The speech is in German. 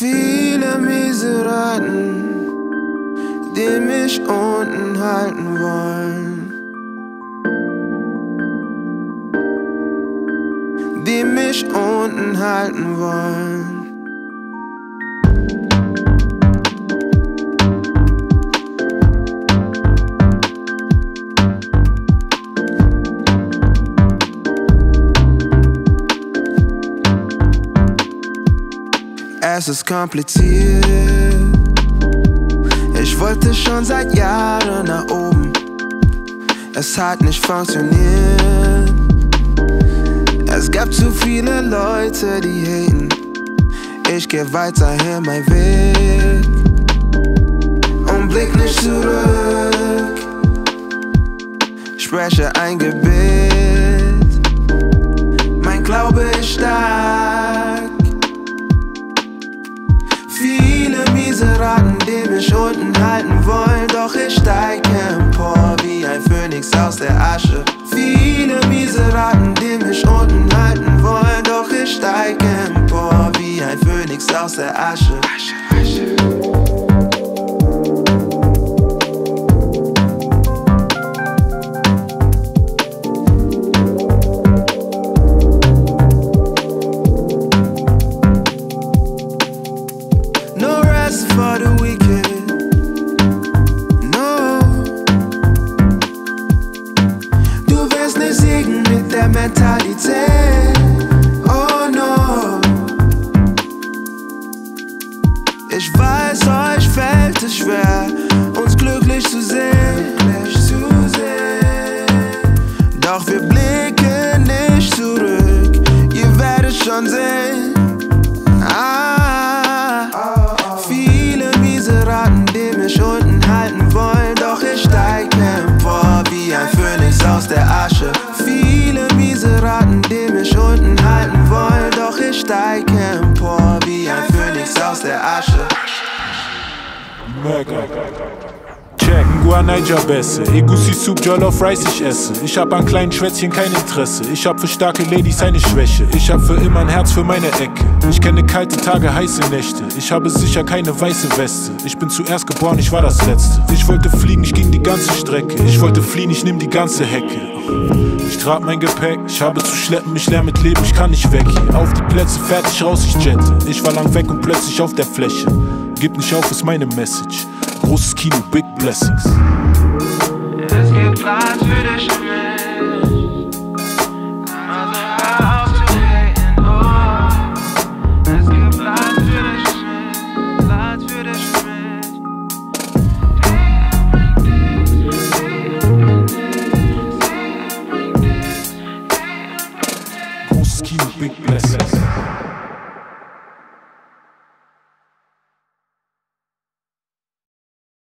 Viele Miseraten, die mich unten halten wollen. Die mich unten halten wollen. Es ist kompliziert. Ich wollte schon seit Jahren nach oben. Es hat nicht funktioniert. Es gab zu viele Leute, die haten. Ich geh weiterhin mein Weg und blick nicht zurück. Spreche ein Gebet. Halten wollen, doch ich steig empor wie ein Phönix aus der Asche. Viele Miseraten, die mich unten halten wollen, doch ich steig empor wie ein Phönix aus der Asche. Asche, Asche. Mentalität. Oh no. Ich weiß, euch fällt es schwer, uns glücklich zu sehen. Doch wir blicken nicht zurück. Ihr werdet schon sehen. Ah, viele Miseraten, die mich unten halten wollen, Burger. Check, Guanaja Bässe. Egusi Soup, Jollof Rice ich esse. Ich hab an kleinen Schwätzchen kein Interesse. Ich hab für starke Ladies eine Schwäche. Ich hab für immer ein Herz für meine Ecke. Ich kenne kalte Tage, heiße Nächte. Ich habe sicher keine weiße Weste. Ich bin zuerst geboren, ich war das Letzte. Ich wollte fliegen, ich ging die ganze Strecke. Ich wollte fliehen, ich nehm die ganze Hecke. Ich trag mein Gepäck, ich habe zu schleppen, ich lerne mit Leben, ich kann nicht weg. Auf die Plätze, fertig raus, ich jette. Ich war lang weg und plötzlich auf der Fläche. Gib nicht auf, ist meine Message. Großes Kino, Big Blessings. Es gibt Platz für dich und